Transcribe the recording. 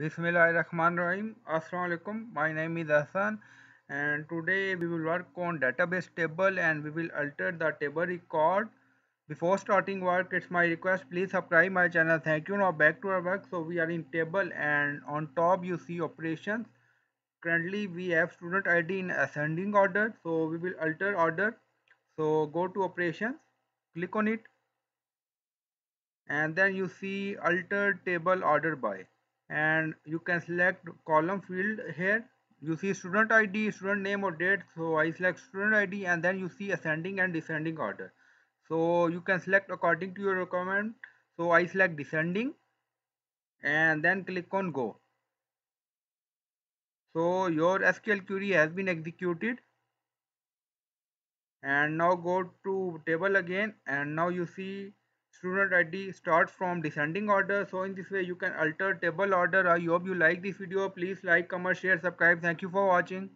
Bismillahirrahmanirrahim. Assalamualaikum. My name is Hassan and today we will work on database table and we will alter the table record. Before starting work, it's my request please subscribe my channel. Thank you. Now back to our work. So we are in table and on top you see operations. Currently we have student ID in ascending order. So we will alter order. So go to operations, click on it and then you see alter table order by and you can select column field here. You see student id student name or date. So i select student id and then you see ascending and descending order. So you can select according to your requirement. So i select descending and then click on go. So your sql query has been executed. And now go to table again. And now you see student id starts from descending order. So in this way you can alter table order. I hope you like this video. Please like comment share subscribe. Thank you for watching